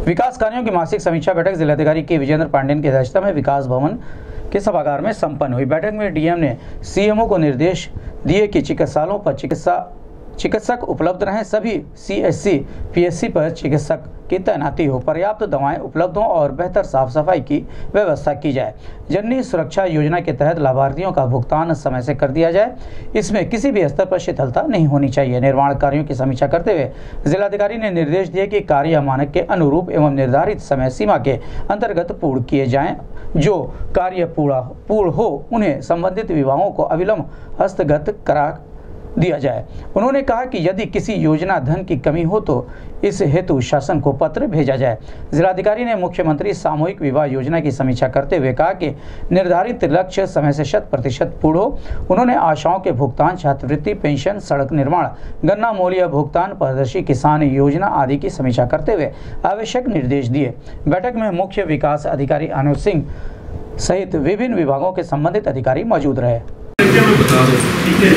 विकास कार्यों की मासिक समीक्षा बैठक जिलाधिकारी के विजेंद्र पांडेन की अध्यक्षता में विकास भवन के सभागार में संपन्न हुई। बैठक में डीएम ने सीएमओ को निर्देश दिए कि चिकित्सालयों पर चिकित्सा चिकित्सक उपलब्ध रहें। सभी सीएससी, पीएससी पर चिकित्सक की तैनाती हो, पर्याप्त दवाएँ उपलब्ध हों और बेहतर साफ़ सफ़ाई की व्यवस्था की जाए। जननी सुरक्षा योजना के तहत लाभार्थियों का भुगतान समय से कर दिया जाए। इसमें किसी भी स्तर पर शिथिलता नहीं होनी चाहिए। निर्माण कार्यों की समीक्षा करते हुए जिलाधिकारी ने निर्देश दिए कि कार्य मानक के अनुरूप एवं निर्धारित समय सीमा के अंतर्गत पूर्ण किए जाएँ। जो कार्य पूरा, पूर्ण हो, उन्हें संबंधित विभागों को अविलंब हस्तगत करा दिया जाए। उन्होंने कहा कि यदि किसी योजना धन की कमी हो तो इस हेतु शासन को पत्र भेजा जाए। जिलाधिकारी ने मुख्यमंत्री सामूहिक विवाह योजना की समीक्षा करते हुए कहा कि निर्धारित लक्ष्य समय से शत प्रतिशत पूर्ण हो। उन्होंने आशाओं के भुगतान, छात्रवृत्ति, पेंशन, सड़क निर्माण, गन्ना मूल्य भुगतान, पारदर्शी किसान योजना आदि की समीक्षा करते हुए आवश्यक निर्देश दिए। बैठक में मुख्य विकास अधिकारी अनुज सिंह सहित विभिन्न विभागों के संबंधित अधिकारी मौजूद रहे। है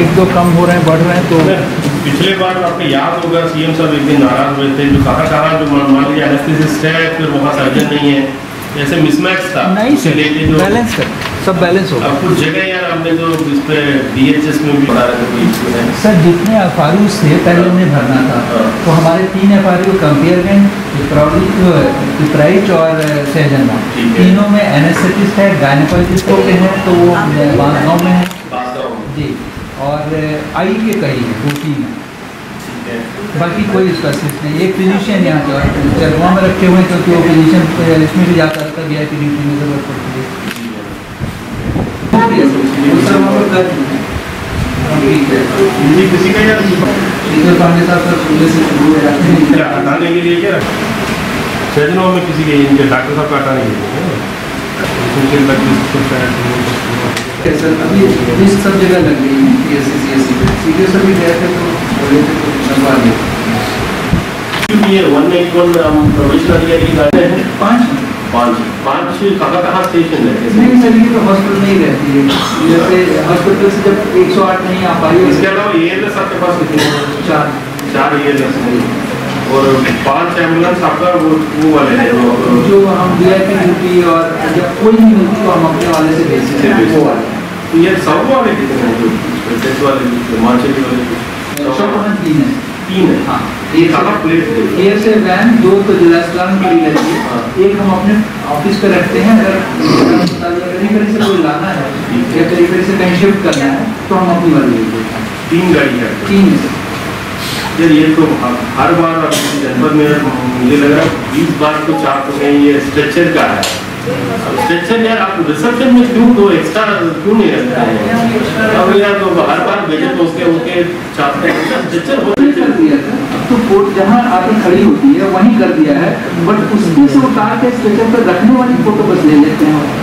एक दो कम हो रहे हैं बढ़ रहे हैं तो पिछले बार आपको याद होगा सीएम साहब एक दिन नाराज़ हुए थे जो कहा कहा जो मान लीजिए एनेस्थेसिस्ट है फिर वहाँ सर्जन नहीं है ऐसे मिसमैच था। नहीं सर बैलेंस कर। सब बैलेंस होगा कुछ जगह यार हमने जो इस पे डीएचएस में भी पढ़ा रखा है। सर जितने एफ़ आर थे पहले उन्हें भरना था हाँ। तो हमारे तीन एफ़ आर कंपेयर में पिपराइच और सहजना। तीनों में एनेस्थेटिस्ट है गायनोकोलॉजिस्ट के हैं तो वो बांसगांव में है। जी। और आई के कई है दो तीन है। बाकी कोई स्पेशलिस्ट नहीं। एक फिजिशियन यहाँ का चरवा में रखे हुए हैं क्योंकि वो फिजिशियन इसमें भी जाता रहता गया फिजिशियन की ज़रूरत पड़ती है। हटाने के लिए क्या सैजनों में किसी के इनके डॉक्टर साहब का हटाने के लिए सर अभी लिस्ट सब जगह लग गई है P S C C S C C D S भी गए थे तो बोले थे तो लगवा दिए क्योंकि ये वन एट वन प्रोविजनल अधिकारी की पाँच। पाँच। पाँच कहाँ कहाँ स्टेशन है? नहीं सर ये तो हॉस्पिटल में ही रहती है। जैसे हॉस्पिटल से जब एक सौ आठ नहीं आ पाई इसके अलावा एयरलेस आपके पास कितने? चार। चार एयरलेस हैं। और पाँच एंबुलेंस आपका वो वो वाले हैं जो हम वी आई पी ड्यूटी और जब कोई नहीं मिलती तो हम अपने वाले से भेजते हैं। वो वाले तो ये सब वाले कितने हैं? जो वाले हिमाचली वाले। सब तीन है। तीन है। हाँ। एक कहाँ प्लेट एक से वैन दो तो जिला अस्पताल में खड़ी रहती हाँ। एक हम अपने ऑफ़िस पे रखते हैं। अगर कहीं कहीं से कोई लाना है या कहीं कहीं से कहीं शिफ्ट करना है तो हम अपनी वाली ले लेते हैं। तीन गाड़ी है। तीन यार ये तो हर बार जनपद में मुझे लग रहा है बीस बार तो चार तो कहीं ये स्ट्रेचर का है। स्ट्रेचर यार आप रिसेप्शन में क्यों दो एक्स्ट्रा क्यों नहीं रखते हैं अब यार तो हर बार भेजे तो उसके उसके हैं हो उसने कर दिया था तो कोर्ट जहाँ आके खड़ी होती है वहीं कर दिया है बट उसके से उतार के स्ट्रेचर पर रखने वाली फ़ोटो बस ले लेते हैं